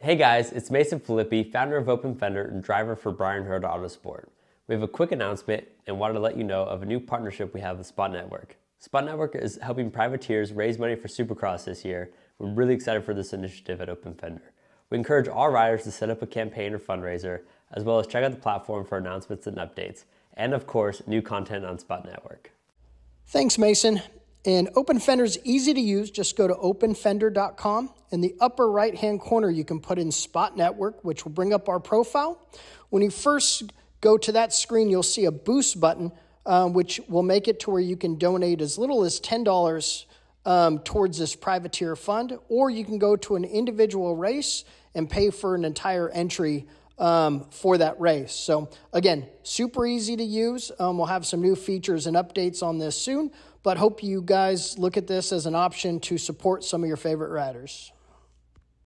Hey guys, it's Mason Filippi, founder of Open Fender and driver for Bryan Herta Autosport. We have a quick announcement and wanted to let you know of a new partnership we have with Spot Network. Spot Network is helping privateers raise money for Supercross this year. We're really excited for this initiative at Open Fender. We encourage all riders to set up a campaign or fundraiser, as well as check out the platform for announcements and updates, and of course, new content on Spot Network. Thanks, Mason. And Open Fender is easy to use. Just go to openfender.com. In the upper right hand corner, you can put in Spot Network, which will bring up our profile. When you first go to that screen, you'll see a boost button, uh, which will make it to where you can donate as little as $10 um, towards this privateer fund, or you can go to an individual race and pay for an entire entry um, for that race. So, again, super easy to use. Um, we'll have some new features and updates on this soon but hope you guys look at this as an option to support some of your favorite riders.